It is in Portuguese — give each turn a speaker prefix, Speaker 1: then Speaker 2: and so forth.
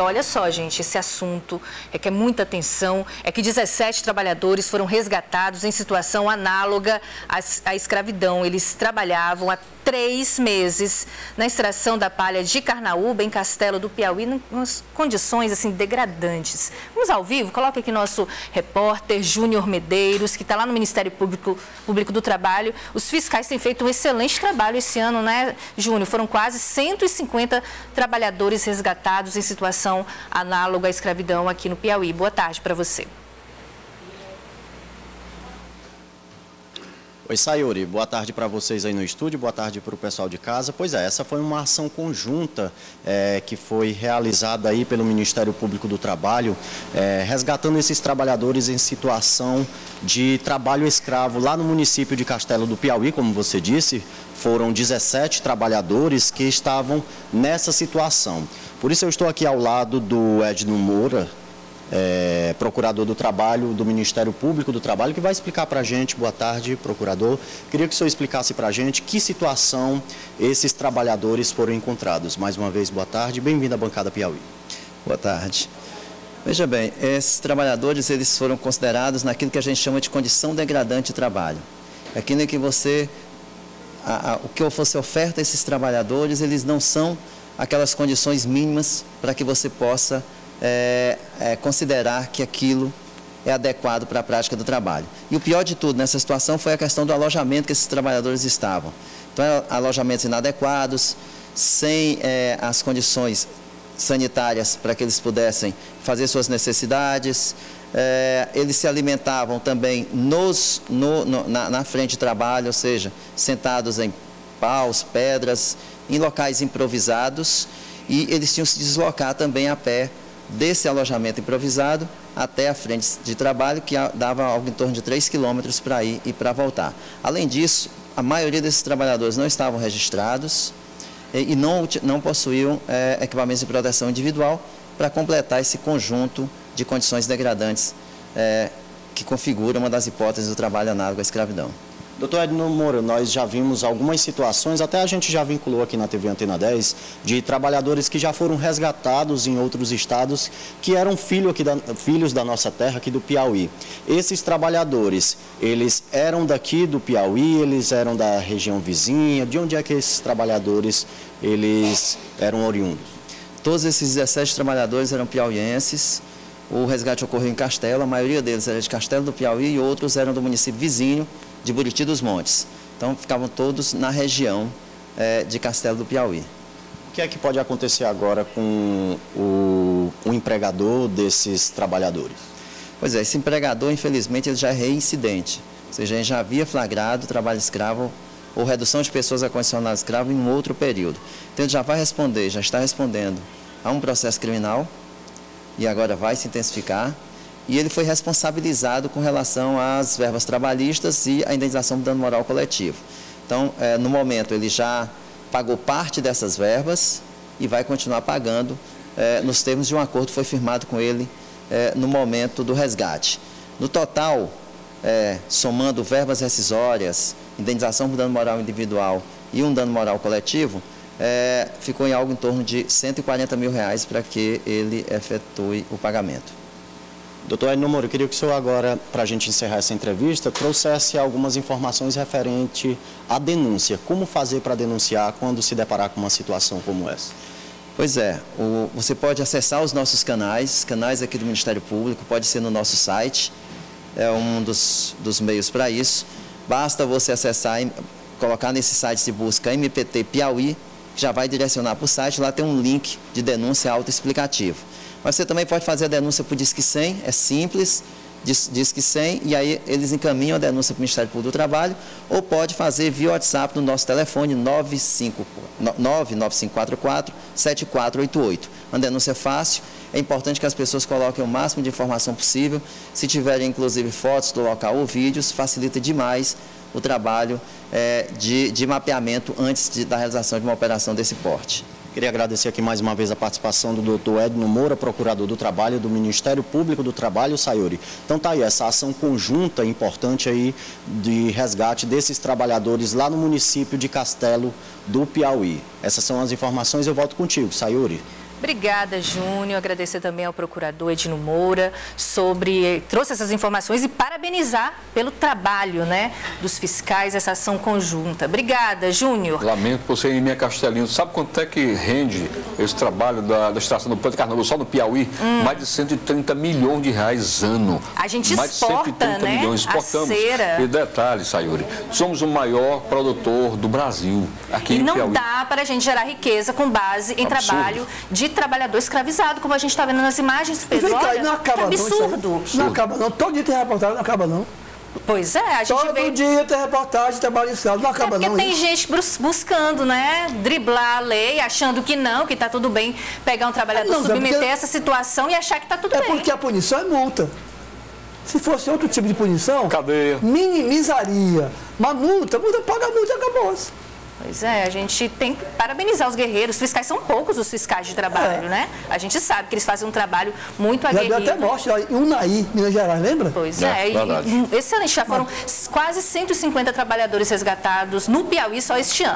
Speaker 1: Olha só, gente, esse assunto requer muita atenção. É que 17 trabalhadores foram resgatados em situação análoga à escravidão. Eles trabalhavam há três meses na extração da palha de Carnaúba, em Castelo do Piauí, em condições assim degradantes. Vamos ao vivo? Coloca aqui nosso repórter Júnior Medeiros, que está lá no Ministério Público, Público do Trabalho. Os fiscais têm feito um excelente trabalho esse ano, né, Júnior? Foram quase 150 trabalhadores resgatados em situação análoga à escravidão aqui no Piauí. Boa tarde para você.
Speaker 2: Oi, Sayuri. Boa tarde para vocês aí no estúdio, boa tarde para o pessoal de casa. Pois é, essa foi uma ação conjunta é, que foi realizada aí pelo Ministério Público do Trabalho, é, resgatando esses trabalhadores em situação de trabalho escravo lá no município de Castelo do Piauí, como você disse, foram 17 trabalhadores que estavam nessa situação. Por isso eu estou aqui ao lado do Edno Moura, é, procurador do trabalho do Ministério Público do Trabalho, que vai explicar para a gente, boa tarde, procurador. Queria que o senhor explicasse para a gente que situação esses trabalhadores foram encontrados. Mais uma vez, boa tarde, bem-vindo à bancada Piauí.
Speaker 3: Boa tarde. Veja bem, esses trabalhadores eles foram considerados naquilo que a gente chama de condição degradante de trabalho. Aquilo que você, a, a, o que você oferta a esses trabalhadores, eles não são aquelas condições mínimas para que você possa é, é, considerar que aquilo é adequado para a prática do trabalho. E o pior de tudo nessa situação foi a questão do alojamento que esses trabalhadores estavam. Então, é, alojamentos inadequados, sem é, as condições sanitárias para que eles pudessem fazer suas necessidades. É, eles se alimentavam também nos, no, no, na, na frente de trabalho, ou seja, sentados em paus, pedras, em locais improvisados. E eles tinham que se deslocar também a pé desse alojamento improvisado até a frente de trabalho, que dava algo em torno de 3 quilômetros para ir e para voltar. Além disso, a maioria desses trabalhadores não estavam registrados e não, não possuíam é, equipamentos de proteção individual para completar esse conjunto de condições degradantes é, que configura uma das hipóteses do trabalho análogo à escravidão.
Speaker 2: Doutor Edno Moura, nós já vimos algumas situações, até a gente já vinculou aqui na TV Antena 10, de trabalhadores que já foram resgatados em outros estados, que eram filho aqui da, filhos da nossa terra, aqui do Piauí. Esses trabalhadores, eles eram daqui do Piauí, eles eram da região vizinha, de onde é que esses trabalhadores, eles eram oriundos?
Speaker 3: Todos esses 17 trabalhadores eram piauienses, o resgate ocorreu em Castelo, a maioria deles era de Castelo do Piauí e outros eram do município vizinho, de Buriti dos Montes. Então ficavam todos na região é, de Castelo do Piauí.
Speaker 2: O que é que pode acontecer agora com o, o empregador desses trabalhadores?
Speaker 3: Pois é, esse empregador, infelizmente, ele já é reincidente. Ou seja, ele já havia flagrado trabalho escravo ou redução de pessoas a condicionado escravo em um outro período. Então ele já vai responder, já está respondendo a um processo criminal e agora vai se intensificar e ele foi responsabilizado com relação às verbas trabalhistas e a indenização do dano moral coletivo. Então, é, no momento, ele já pagou parte dessas verbas e vai continuar pagando é, nos termos de um acordo que foi firmado com ele é, no momento do resgate. No total, somando verbas rescisórias, indenização por dano moral individual e um dano moral coletivo, ficou em algo em torno de 140 mil reais para que ele efetue o pagamento.
Speaker 2: Doutor Edno Moro, eu queria que o senhor agora, para a gente encerrar essa entrevista, trouxesse algumas informações referente à denúncia. Como fazer para denunciar quando se deparar com uma situação como essa?
Speaker 3: Pois é, o, você pode acessar os nossos canais, canais aqui do Ministério Público, pode ser no nosso site, é um dos, dos meios para isso. Basta você acessar, colocar nesse site de busca MPT Piauí, já vai direcionar para o site, lá tem um link de denúncia autoexplicativo. Mas você também pode fazer a denúncia por Disque 100, é simples, Disque 100, e aí eles encaminham a denúncia para o Ministério Público do Trabalho, ou pode fazer via WhatsApp no nosso telefone 99544-7488. Uma denúncia fácil, é importante que as pessoas coloquem o máximo de informação possível. Se tiverem, inclusive, fotos do local ou vídeos, facilita demais o trabalho é, de, de mapeamento antes de, da realização de uma operação desse porte.
Speaker 2: Queria agradecer aqui mais uma vez a participação do doutor Edno Moura, procurador do Trabalho do Ministério Público do Trabalho, Sayuri. Então tá aí, essa ação conjunta importante aí de resgate desses trabalhadores lá no município de Castelo do Piauí. Essas são as informações, eu volto contigo, Sayuri.
Speaker 1: Obrigada, Júnior. Agradecer também ao procurador Edno Moura sobre trouxe essas informações e parabenizar pelo trabalho, né, dos fiscais essa ação conjunta. Obrigada, Júnior.
Speaker 4: Lamento por ser em minha Castelinho. Sabe quanto é que rende esse trabalho da, da estação do Plano Carnaval só no Piauí? Hum. Mais de 130 milhões de reais ano.
Speaker 1: A gente Mais exporta, de 130 né? milhões exportamos. A cera.
Speaker 4: E detalhe, Sayuri, somos o maior produtor do Brasil aqui
Speaker 1: e
Speaker 4: em
Speaker 1: não
Speaker 4: Piauí.
Speaker 1: dá para a gente gerar riqueza com base em Absurdo. trabalho de trabalhador escravizado, como a gente está vendo nas imagens, Pedro. Vem cá, Olha,
Speaker 5: não acaba
Speaker 1: que absurdo.
Speaker 5: Não, não acaba não. Todo dia tem reportagem, não acaba não.
Speaker 1: Pois é, a gente
Speaker 5: Todo
Speaker 1: vê...
Speaker 5: dia tem reportagem trabalho escravo, não acaba
Speaker 1: é porque
Speaker 5: não.
Speaker 1: tem
Speaker 5: isso.
Speaker 1: gente buscando, né, driblar a lei, achando que não, que está tudo bem pegar um trabalhador, não, submeter porque... essa situação e achar que está tudo
Speaker 5: é
Speaker 1: bem.
Speaker 5: É porque a punição é multa. Se fosse outro tipo de punição,
Speaker 4: Cadeia.
Speaker 5: minimizaria. Mas multa, multa paga a multa e acabou-se.
Speaker 1: Pois é, a gente tem que parabenizar os guerreiros. Os fiscais são poucos os fiscais de trabalho, é. né? A gente sabe que eles fazem um trabalho muito aguerrido.
Speaker 5: Já deu até morte em Unai, Minas Gerais, lembra?
Speaker 1: Pois é, é e, excelente. Já foram quase 150 trabalhadores resgatados no Piauí só este ano.